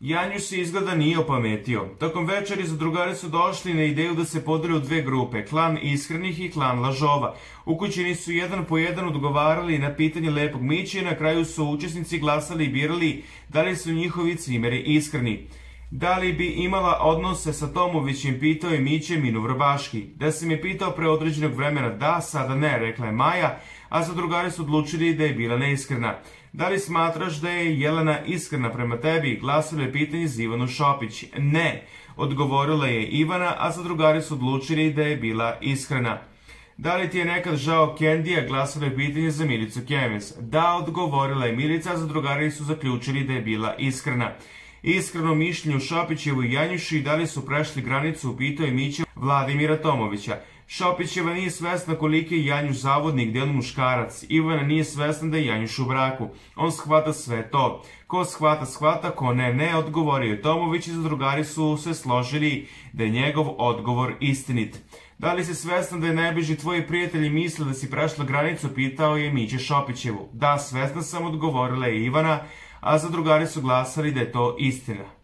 Janju se izgleda nije opametio. Tokom večeri zadrugari su došli na ideju da se podele u dve grupe, klan iskrenih i klan lažova. Ukućeni su jedan po jedan odgovarali na pitanje lepog Mića i na kraju su učesnici glasali i birali da li su njihovi cimeri iskreni. Da li bi imala odnose sa Tomovićem, pitao je Miće Minu Vrbaški. Da se me pitao pre određenog vremena da, sada ne, rekla je Maja, a zadrugari su odlučili da je bila neiskrena. Da li smatraš da je Jelena iskrena prema tebi? Glasilo je pitanje za Ivanu Šopić. Ne, odgovorila je Ivana, a zadrugari su odlučili da je bila iskrena. Da li ti je nekad žao Kendija? Glasilo je pitanje za Milicu Kemes. Da, odgovorila je Milica, a zadrugari su zaključili da je bila iskrena. Iskreno mišljenje u Šopićevu i Janjuši da li su prešli granicu, upitao je Mića Vladimira Tomovića. Šopićeva nije svesna koliki je Janjuš zavodnik, gde on muškarac. Ivana nije svesna da je Janjuš u braku. On shvata sve to. Ko shvata, shvata, ko ne, ne, odgovorio je Tomović i zadrugari su se složili da je njegov odgovor istinit. Da li si svesna da je najbliži tvoji prijatelji misle da si prešla granicu, pitao je Miće Šopićevu. Da, svesna sam, odgovorila je Ivana, a zadrugari su glasali da je to istina.